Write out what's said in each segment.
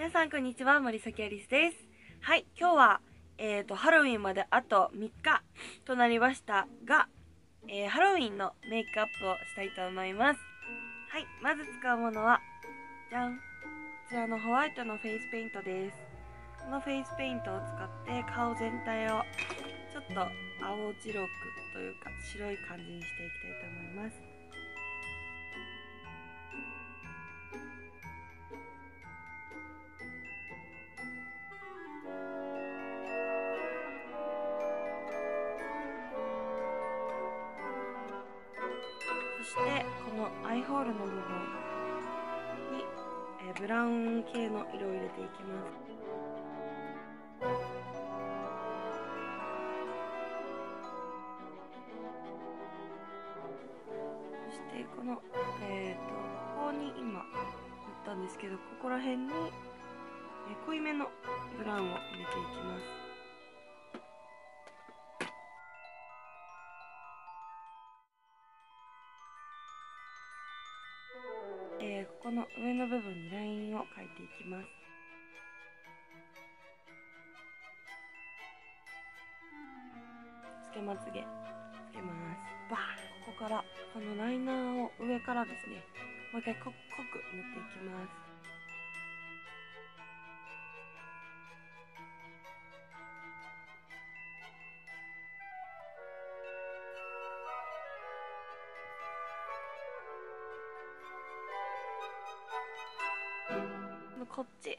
皆さんこんにちは森崎アリスです。はい今日はえーとハロウィンまであと3日となりましたが、えーハロウィンのメイクアップをしたいと思います。はいまず使うものはじゃん。こちらのホワイトのフェイスペイントです。このフェイスペイントを使って顔全体をちょっと青白くというか白い感じにしていきたいと思います。してこのアイホールの部分に、えーブラウン系の色を入れていきます。そしてこのえっ、とここに今塗ったんですけどここら辺に、えー濃いめのブラウンを入れていきます。この上の部分にラインを描いていきます。つけまつげ。つけます。バーここからこのライナーを上からですね。もう一回濃く塗っていきます。こっち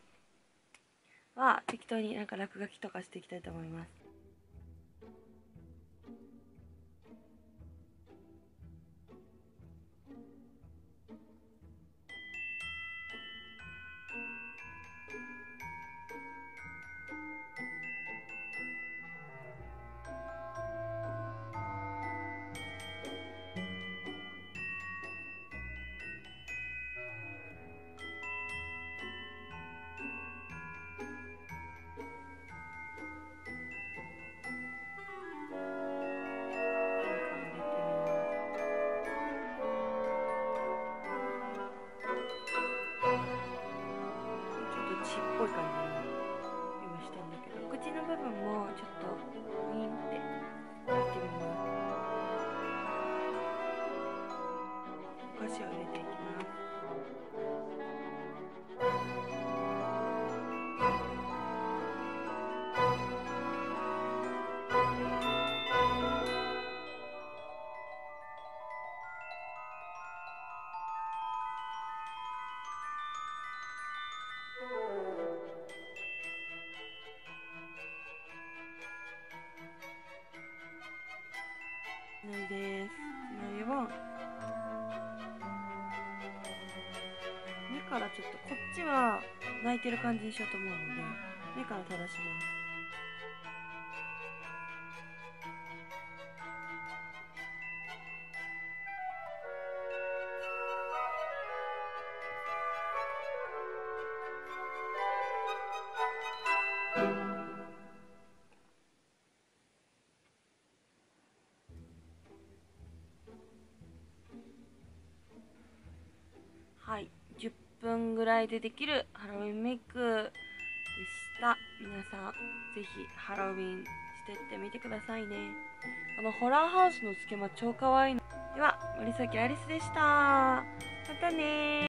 は適当になんか落書きとかしていきたいと思います。ちょっとないです。つな目からちょっとこっちは泣いてる感じにしようと思うので目から垂らします。はい。10分ぐらいでできるハロウィンメイクでした。皆さんぜひハロウィンしてってみてくださいね。あのホラーハウスのつけま超可愛いの。では森崎アリスでした。またね